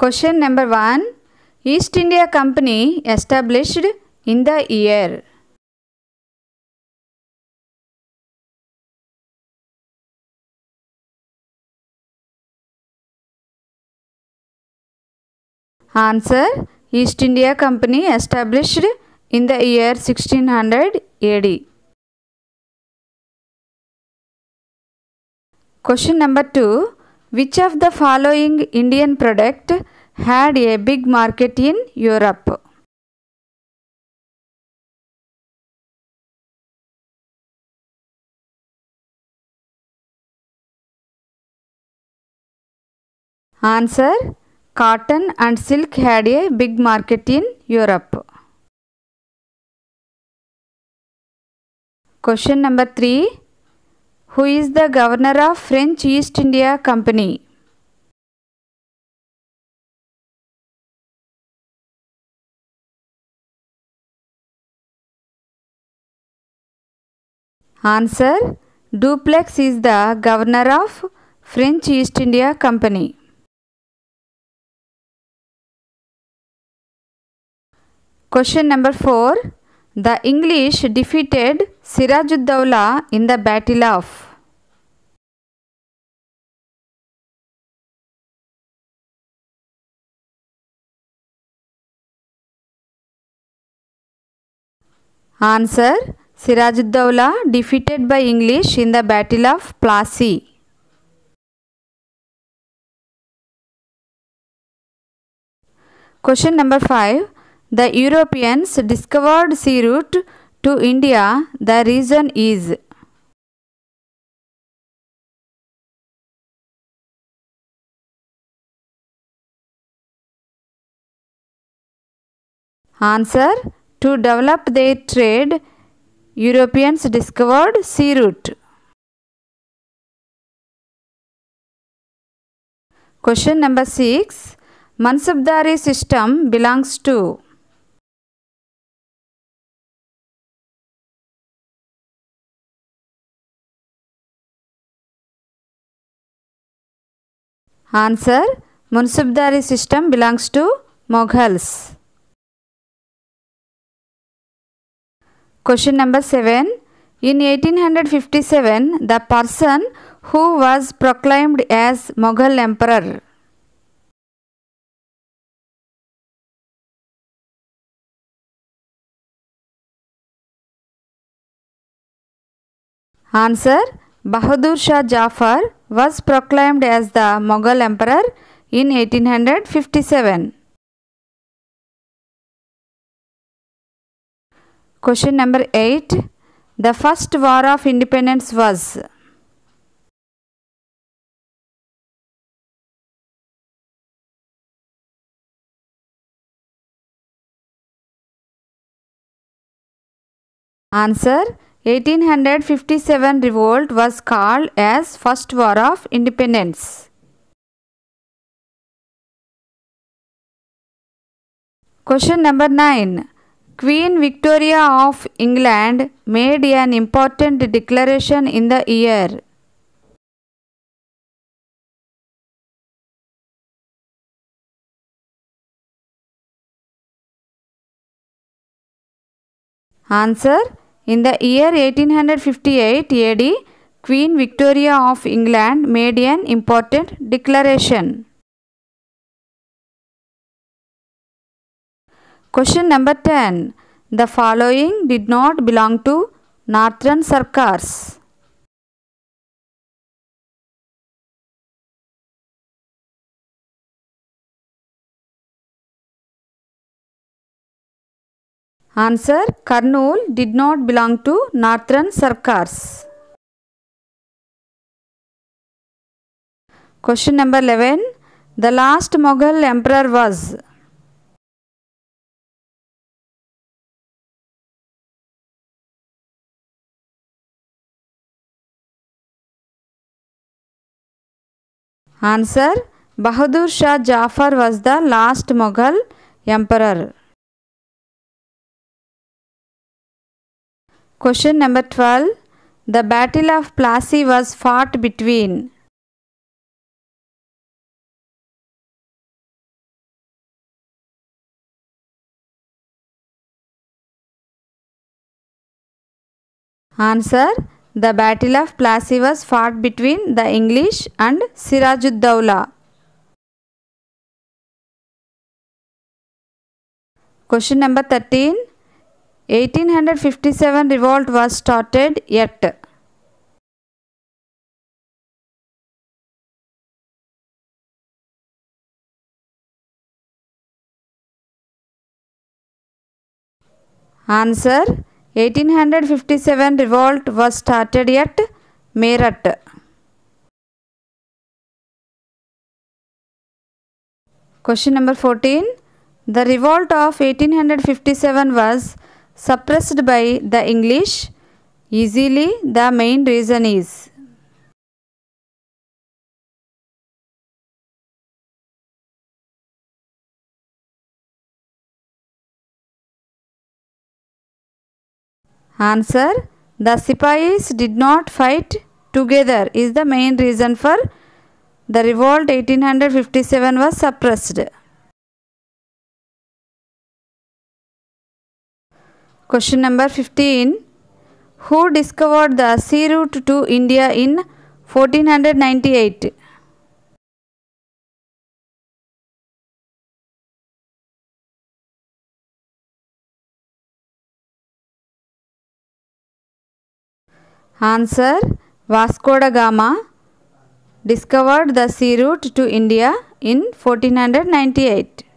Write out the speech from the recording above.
Question number 1 East India Company established in the year. Answer. East India Company established in the year 1600 AD. Question number 2 Which of the following Indian product had a big market in Europe? Answer Cotton and silk had a big market in Europe. Question number 3 Who is the governor of French East India Company? Answer Dupleix is the governor of French East India Company. Question number 4 The English defeated Sirajuddaulah in the Battle of Answer Sirajuddaulah defeated by English in the Battle of Plassey. Question number 5 The Europeans discovered sea route to India. The reason is Answer To develop their trade, Europeans discovered sea route. Question number 6 Mansabdari system belongs to Answer. Mansabdari system belongs to Mughals. Question number 7 In 1857 the person who was proclaimed as Mughal emperor. Answer. Bahadur Shah Jafar was proclaimed as the Mughal emperor in 1857. Question number 8 The first war of independence was? Answer 1857 revolt was called as first war of independence. Question number 9 Queen Victoria of England made an important declaration in the year. Answer In the year 1858 AD, Queen Victoria of England made an important declaration. Question number 10. The following did not belong to Northern Sarkars. Answer Kurnool did not belong to Northern Sarkars. Question number 11. The last Mughal emperor was Answer Bahadur Shah Jafar was the last Mughal emperor. Question number 12. The Battle of Plassey was fought between Answer The Battle of Plassey was fought between the English and Sirajuddaula. Question number 13 1857 revolt was started yet. Answer 1857 revolt was started at Meerut. Question number 14 The revolt of 1857 was suppressed by the English. Easily the main reason is Answer The Sipais did not fight together is the main reason for the revolt 1857 was suppressed. Question number 15 Who discovered the sea route to India in 1498? Answer Vasco da Gama discovered the sea route to India in 1498.